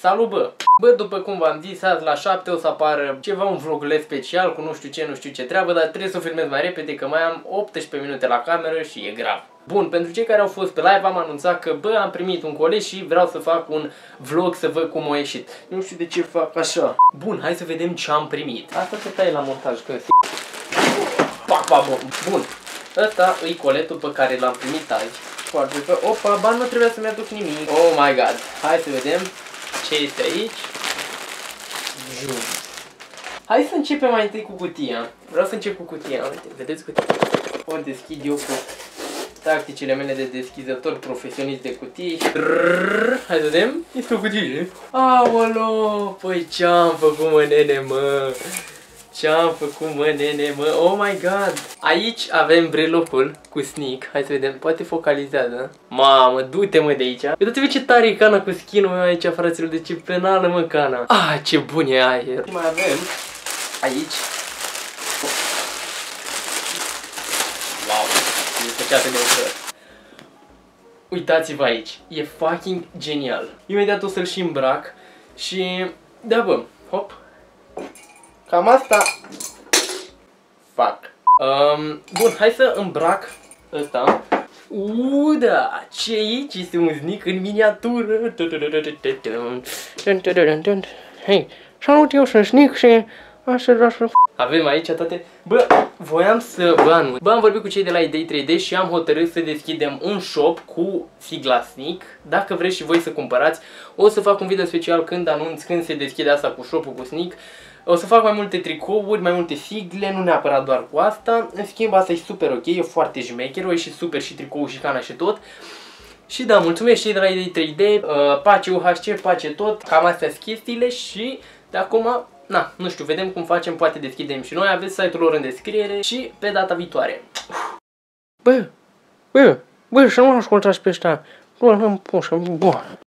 Salut bă! Bă, după cum v-am zis, azi la 7 o să apară ceva un vloguleț special cu nu știu ce, nu știu ce treabă, dar trebuie să o filmez mai repede că mai am 18 minute la cameră și e grav. Bun, pentru cei care au fost pe live am anunțat că bă, am primit un coleg și vreau să fac un vlog să văd cum a ieșit. Nu știu de ce fac așa. Bun, hai să vedem ce am primit. Asta se taie la montaj, că Pac, pac, bun. Bun. Ăsta e coletul pe care l-am primit azi. Foarte că, opa, bani nu trebuia să-mi aduc nimic. Oh my god. Hai să vedem ce este aici. Jum. Hai să începem mai întâi cu cutia. Vreau să încep cu cutia. Uite, vedeți cutia? O deschid eu cu tacticile mele de deschizător profesionist de cutii. Hai să vedem. Este o cutie. Aolo, păi ce-am făcut mă nene mă. Ce-am făcut mă nene mă. Oh my god. Aici avem brelocul cu sneak. Hai să vedem. Poate focalizează. Mamă, du-te mă de aici. Uite-te ce tare e cana cu skin-ul meu aici, fraților. De ce penală mă cana. Ah, ce bun e aer. Mai avem aici. Wow. Este atât de ușor. Uitați-vă aici. E fucking genial. Imediat o să-l și îmbrac. Și... Da, bă. Hop. Cam asta fac. Um, bun, hai să îmbrac ăsta. Uuu, da, ce aici este un sneak în miniatură. Hei, salut, eu sunt sneak și așa vreau să... Avem aici toate... Bă, voiam să vă anunț. Bă, am vorbit cu cei de la Idei 3D și am hotărât să deschidem un shop cu sigla Sneak. Dacă vreți și voi să cumpărați, o să fac un video special când anunț când se deschide asta cu shop-ul cu Sneak. O să fac mai multe tricouri, mai multe sigle, nu neapărat doar cu asta. În schimb, asta e super ok, e foarte jmecher, o și super și tricou și cana și tot. Și da, mulțumesc și de la Idei 3D, uh, pace UHC, pace tot, cam astea sunt chestiile și de acum, na, nu știu, vedem cum facem, poate deschidem și noi, aveți site-ul lor în descriere și pe data viitoare. Bă, bă, bă, să nu ascultați pe ăsta, nu am pușă, bă.